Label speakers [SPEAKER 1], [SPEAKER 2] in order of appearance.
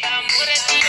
[SPEAKER 1] tambores.